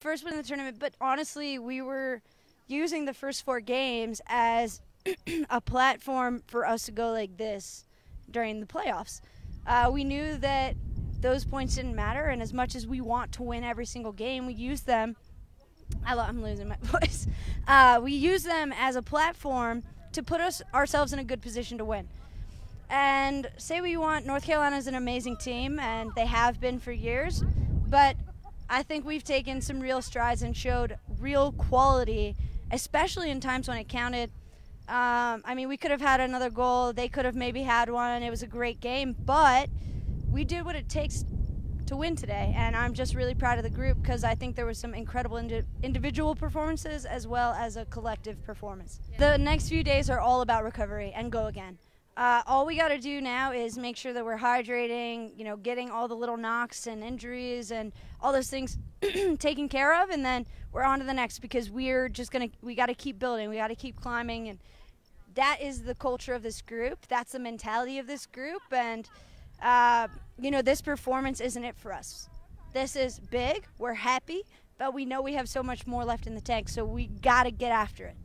first win in the tournament, but honestly, we were using the first four games as a platform for us to go like this during the playoffs. Uh, we knew that those points didn't matter, and as much as we want to win every single game, we use them. I am losing my voice. Uh, we use them as a platform to put us ourselves in a good position to win. And say we want North Carolina is an amazing team, and they have been for years, but I think we've taken some real strides and showed real quality, especially in times when it counted. Um, I mean, we could have had another goal. They could have maybe had one. It was a great game, but we did what it takes to win today. And I'm just really proud of the group because I think there was some incredible indi- individual performances as well as a collective performance. The next few days are all about recovery and go again. Uh, all we got to do now is make sure that we're hydrating, you know, getting all the little knocks and injuries and all those things taken care of, and then we're on to the next because we're just gonna we got to keep building, we got to keep climbing, and that is the culture of this group. That's the mentality of this group, and uh, you know, this performance isn't it for us. This is big. We're happy, but we know we have so much more left in the tank, so we got to get after it.